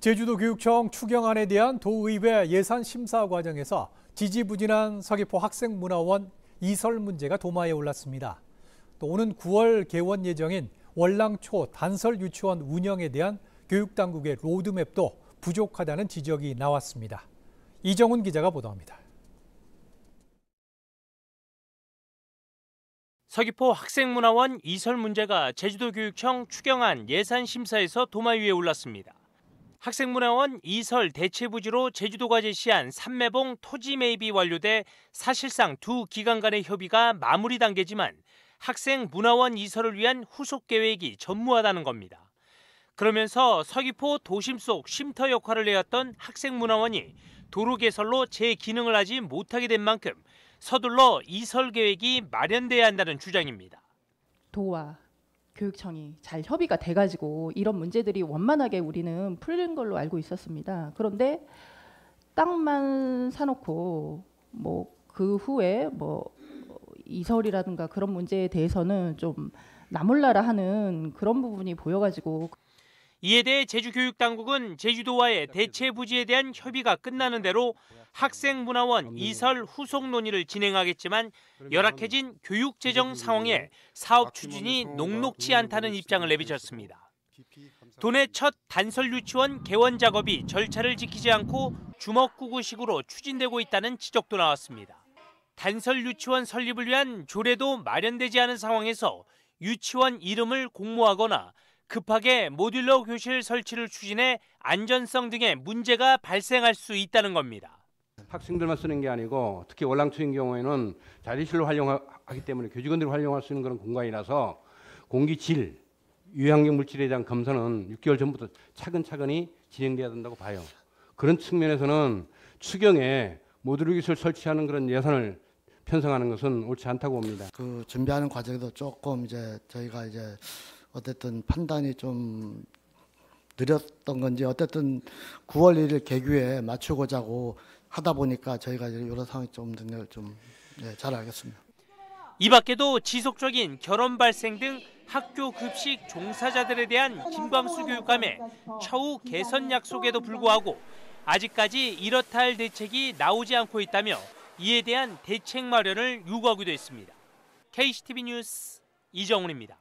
제주도 교육청 추경안에 대한 도의회 예산 심사 과정에서 지지부진한 서귀포 학생문화원 이설 문제가 도마에 올랐습니다. 또 오는 9월 개원 예정인 월랑초 단설 유치원 운영에 대한 교육당국의 로드맵도 부족하다는 지적이 나왔습니다. 이정훈 기자가 보도합니다. 서귀포 학생문화원 이설 문제가 제주도교육청 추경안 예산 심사에서 도마 위에 올랐습니다. 학생문화원 이설 대체부지로 제주도가 제시한 삼매봉 토지 매입이 완료돼 사실상 두 기관 간의 협의가 마무리 단계지만 학생문화원 이설을 위한 후속 계획이 전무하다는 겁니다. 그러면서 서귀포 도심 속 쉼터 역할을 해왔던 학생문화원이 도로 개설로 제 기능을 하지 못하게 된 만큼 서둘러 이설 계획이 마련돼야 한다는 주장입니다. 도와 교육청이 잘 협의가 돼가지고 이런 문제들이 원만하게 우리는 풀린 걸로 알고 있었습니다. 그런데 땅만 사놓고 뭐 그 후에 뭐 이설이라든가 그런 문제에 대해서는 좀 나몰라라 하는 그런 부분이 보여가지고 이에 대해 제주교육당국은 제주도와의 대체 부지에 대한 협의가 끝나는 대로 학생문화원 이설 후속 논의를 진행하겠지만 열악해진 교육 재정 상황에 사업 추진이 녹록치 않다는 입장을 내비쳤습니다. 도내 첫 단설 유치원 개원 작업이 절차를 지키지 않고 주먹구구식으로 추진되고 있다는 지적도 나왔습니다. 단설 유치원 설립을 위한 조례도 마련되지 않은 상황에서 유치원 이름을 공모하거나 급하게 모듈러 교실 설치를 추진해 안전성 등의 문제가 발생할 수 있다는 겁니다. 학생들만 쓰는 게 아니고 특히 월랑초인 경우에는 자리실로 활용하기 때문에 교직원들이 활용할 수 있는 그런 공간이라서 공기 질, 유해환경 물질에 대한 검사는 6개월 전부터 차근차근히 진행돼야 된다고 봐요. 그런 측면에서는 추경에 모듈러 교실 설치하는 그런 예산을 편성하는 것은 옳지 않다고 봅니다. 그 준비하는 과정에도 조금 이제 저희가 이제 어쨌든 판단이 좀 느렸던 건지 어쨌든 9월 1일 개교에 맞추고자고 하다 보니까 저희가 여러 상황이 좀잘 좀, 네, 잘 알겠습니다. 이 밖에도 지속적인 결혼 발생 등 학교 급식 종사자들에 대한 김광수 교육감의 처우 개선 약속에도 불구하고 아직까지 이렇다 할 대책이 나오지 않고 있다며 이에 대한 대책 마련을 요구하기도 했습니다. KCTV 뉴스 이정훈입니다.